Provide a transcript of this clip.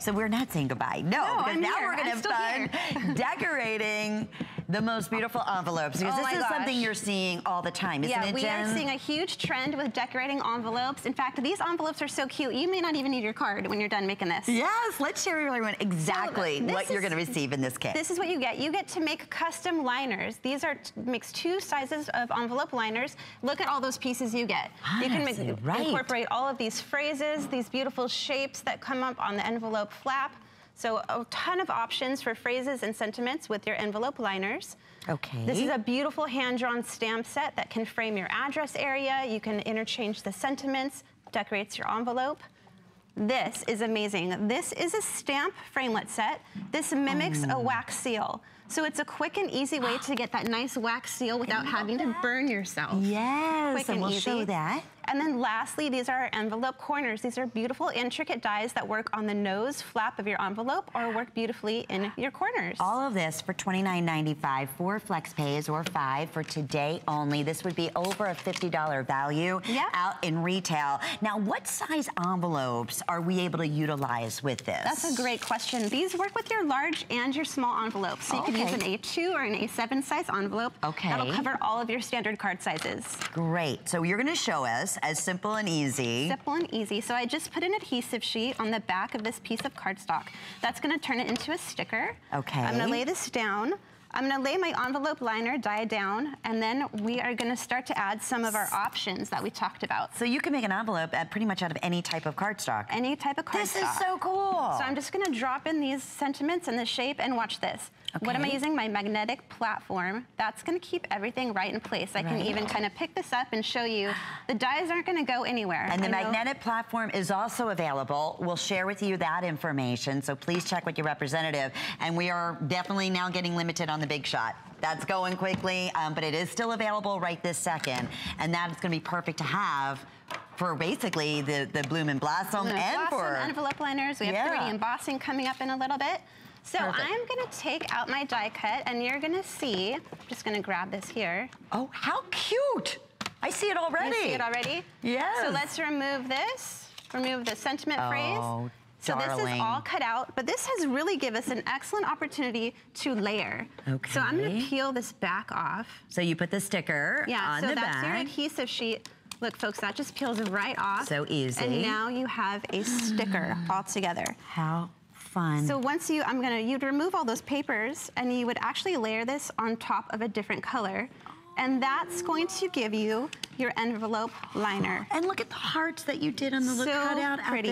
So we're not saying goodbye. No, no because I'm now here. we're going to have fun decorating the most beautiful envelopes because oh this is gosh. something you're seeing all the time, isn't yeah, it, we Jen? are seeing a huge trend with decorating envelopes. In fact, these envelopes are so cute, you may not even need your card when you're done making this. Yes, let's share with everyone exactly So what you're going to receive in this kit. This is what you get. You get to make custom liners. These are makes two sizes of envelope liners. Look at all those pieces you get. you can make, right. incorporate all of these phrases, these beautiful shapes that come up on the envelope flap. So a ton of options for phrases and sentiments with your envelope liners. Okay. This is a beautiful hand-drawn stamp set that can frame your address area. You can interchange the sentiments, decorates your envelope. This is amazing. This is a stamp framelit set. This mimics Oh. a wax seal. So it's a quick and easy way to get that nice wax seal without having to burn yourself. Yes, Quick and and we'll easy. show that. And then lastly, these are our envelope corners. These are beautiful, intricate dies that work on the nose flap of your envelope or work beautifully in your corners. All of this for $29.95, four flex pays or five for today only. This would be over a $50 value Yeah. out in retail. Now, what size envelopes are we able to utilize with this? That's a great question. These work with your large and your small envelopes. So you can use an A2 or an A7 size envelope. Okay. That'll cover all of your standard card sizes. Great. So you're going to show us as simple and easy. Simple and easy. So I just put an adhesive sheet on the back of this piece of cardstock. That's gonna turn it into a sticker. Okay. I'm gonna lay this down. I'm gonna lay my envelope liner die down, and then we are gonna start to add some of our options that we talked about. So you can make an envelope pretty much out of any type of cardstock. Any type of cardstock. This is so cool. So I'm just gonna drop in these sentiments and the shape and watch this. Okay. What am I using? My magnetic platform. That's gonna keep everything right in place. I can even kind of pick this up and show you the dies aren't gonna go anywhere. And the magnetic platform is also available. We'll share with you that information, so please check with your representative. And we are definitely now getting limited on the big shot. That's going quickly, um, but it is still available right this second. And that is gonna be perfect to have for basically the, the Bloom and Blossom Blue and Blossom for... envelope liners. We have Yeah. 3D embossing coming up in a little bit. So Perfect. I'm gonna take out my die cut and you're gonna see, I'm just gonna grab this here. Oh, how cute! I see it already. You see it already? Yes. So let's remove this, remove the sentiment phrase. So this is all cut out, but this has really given us an excellent opportunity to layer. Okay. So I'm gonna peel this back off. So you put the sticker Yeah, on so the that's your adhesive sheet. Look, folks, that just peels right off. So easy. And now you have a sticker all together. How fun. So once you, I'm gonna, you'd remove all those papers and you would actually layer this on top of a different color. And that's going to give you your envelope liner. and look at the hearts that you did on the look so cutout. out pretty.